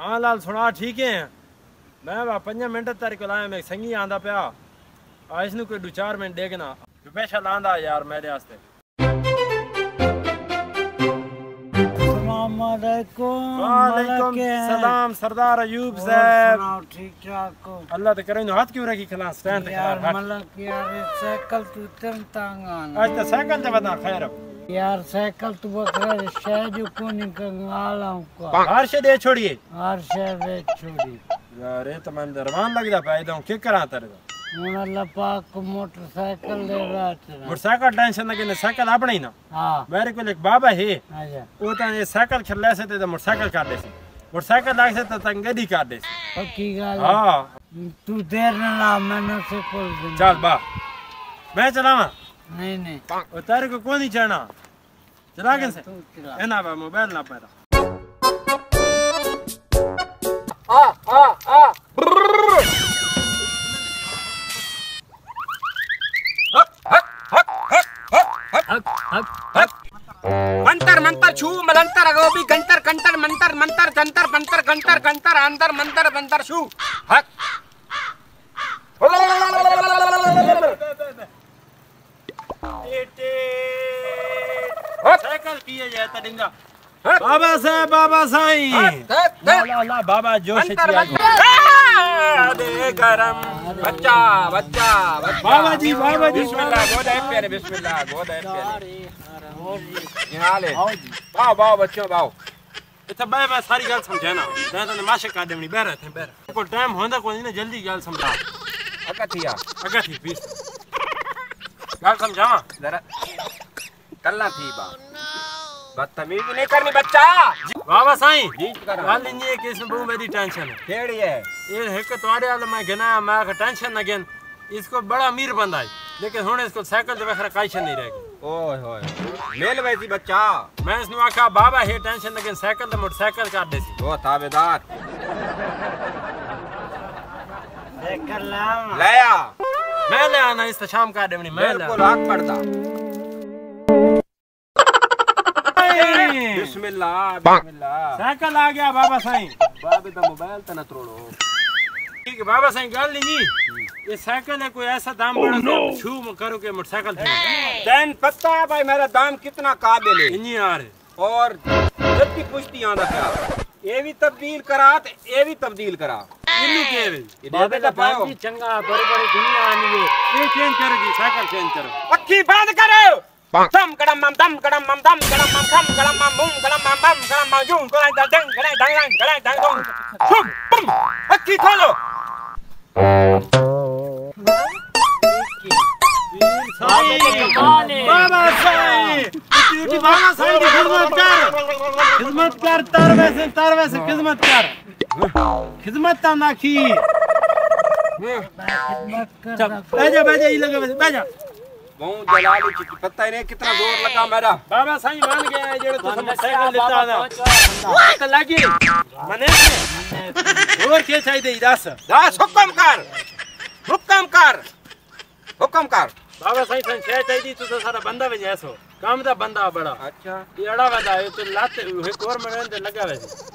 हाँ लाल सुना ठीक है। मैं पंज मिनट तेरे को लाया मैं संगी आंदा पिया। आ इसनु कोई दो चार मिनट देखना। स्पेशल आंदा यार मेरे वास्ते सलाम सरदार अयूब साहब। ठीक ठाक हो? अल्लाह ते करे हाथ क्यों रखी खला स्टैंड यार मलक यार साइकिल तू तम तांगान आज तो साइकिल ते बता खैर। यार साइकिल तू बकरा शह जो कोनी कंगाला को हर शे दे छोड़िए हर शह वे छोड़ी यार ये तो मन रवान लगदा पे दो के करा तेरे ਹੁਣ ਅੱਲਾ ਪਾਕ को मोटरसाइकिल दे रहा था मोटरसाइकिल टेंशन ना के साइकिल अपनी ना हाँ मेरे को एक बाबा है अच्छा वो तो ये साइकिल खिला से तो मोटरसाइकिल काट दे सी मोटरसाइकिल लाग से तो तंग गड्डी काट दे सी पक्की गल है। हाँ तू देर न ला मैंने से नहीं नहीं। और तेरे को कौन नहीं चढ़ना चला के से। है ना बा मोबाइल ना पैदा। मंतर मंतर छू मलंतर अगोबी गंतर कंतर मंतर मंतर जंतर पंतर गंतर गंतर अंतर मंतर बंतर छू। हक। किए जाए बाबा साहब बाबा साईं। ला ला बाबा जोश गरम। बच्चा बच्चा बाबा जी बाबा जी। बिस्मिल्लाह है प्यारे बिस्मिल्लाह गोद है प्यारे। बच्चों इथे सारी गल समझाना मैं तो माशे का देवनी बैर थे बैर को टाइम होंदा कोई ना जल्दी गल समझा। थिया थी प्लीज़ गल समझावा? जरा। कल्ला थी बा बदतमीजी नहीं करनी बच्चा। बाबा साईं गल है कि इसमें बहुत बड़ी टेंशन है। केड़ी है? ये एक तोड़े वाला मैं गिना मैं का टेंशन न गिन इसको बड़ा अमीर बंदा है। लेकिन हुन इसको साइकिल ते वखरा काई नहीं रहेगी। ओए होए मेल वैसी बच्चा। मैं इसनु आखा बाबा हे टेंशन न गिन साइकिल ते मोटरसाइकिल काट देसी वो ताबेदार। देख लाम लया मैं ले आना इस शाम का देवनी मैं ले बिल्कुल आग पड़ता। बिस्मिल्लाह बिस्मिल्लाह। साइकिल आ गया बाबा साईं। बाबे दा मोबाइल तना त्रोड़ो ठीक है बाबा साईं गल नहीं। ये साइकिल है कोई ऐसा दाम oh, छू करो के मोटरसाइकिल तैन पता है भाई मेरा दाम कितना काबिल है। यार। और जल्दी पुश्ती आंदा क्या ये भी तब्दील करा ते ये भी तब्दील करा। इन्हीं के वे ये दे दे पाओ। चंगा बड़ी बड़ी दुनिया आनी है। ये चेंज करेगी साइकिल चेंज करो। पक्की बंद करो। दम गड़म मम दम गड़म मम दम गड़म मम दम गड़म मम बूम गड़म मम बम गड़म मम जूम गड़म दम दंग गड़म दंग दंग गड़म दंग दंग शुभ बम पक्की खोलो बाबा साईं उठी बाबा साईं की खिदमत कर। खिदमत कर तार वैसे तार वैसे खिदमत कर खिदमत ता नाखी खिदमत कर बैजा बैजा ये लगा बैजा बैजा बहुत जलाली चिट्ठी पता ही नहीं कितना ज़ोर लगा मेरा। बाबा साईं मान गया है जेड़े तो साइकिल लेता ना तो लगी। मने और के चाहिए दस। दास हुक्म कर। हुक्म कर। हुक्म कर। बाबा साईं सन छह चाहिए तू तो सारा बंदा भी जैसो। काम दा बंदा बड़ा। अच्छा। ये अड़ा वदा है तो लाते हुए कोर में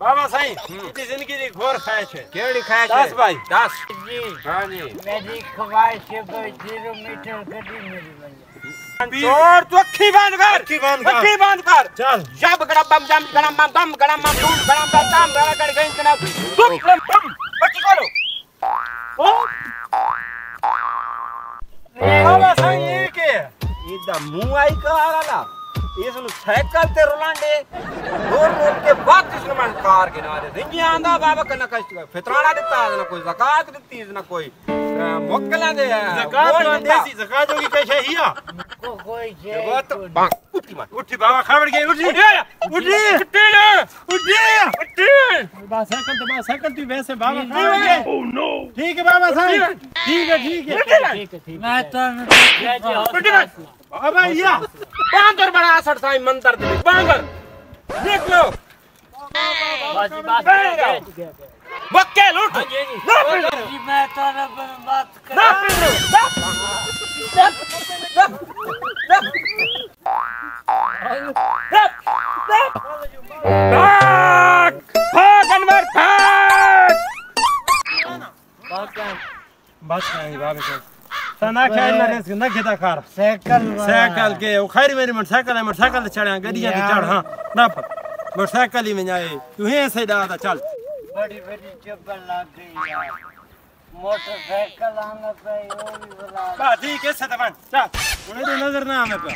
बाबा साईं इतनी ज़िंदगी दी घोर ख्वाहिश है। केड़ी खाए दस भाई। दस। जी। हाँ जी। मेरी ख्वाहिश है कोई ज़ीरो मीटर गड्डी मेरी बन। चोर तू अखी बंद कर। अखी बंद कर। अखी बंद कर। चल। जब गड़म बम जम गड़म मम दम गड़म मम धूम गड़म बम दम गड़ा गड़ गई तना बम। बम बम पक्की खोलो बाबा साईं ये के? इदा मुँह आई का आला। इसनु साइकिल ते रोलांडे। रोड रोड के बाद इसनु मैं रिंगी आंदा बाबा कना कष्ट फितराना देता ना कोई ज़कात देती ना कोई मोकला दे ज़कात तो देसी ज़कात होगी क्या है हिया को कोई वो है तो बांग उठी मत उठी बाबा खबर गई उठी उठी उठी उठी उठी बाबा साइकिल तो बाबा साइकिल तू वैसे बाबा खबर गई ओह नो ठीक है बाबा साईं ठीक है ठीक है मैं तो उठी मत बाबा या बांदर बड़ा असर साई मंतर दे बांदर देख लो बक्के लूट ना पीट जी मैं तो ना बात कर ना पीट ना ना ना ना भाग भाग अनवर भाग बस नहीं बाबू साहब तना खेल ना रेस ना खेता कार साइकिल साइकिल के उखारी मेरी मोटरसाइकिल है मोटरसाइकिल चढ़ा गड्डियाँ चढ़ा ना मोटरसाइकिल ही में जाए। तू ही से दादा चल। बड़ी बड़ी चप्पल लग गई यार मोटरसाइकिल आना पे वो भी बुला बा ठीक है सतमन चल। उन्हें तो नज़र ना हमें पे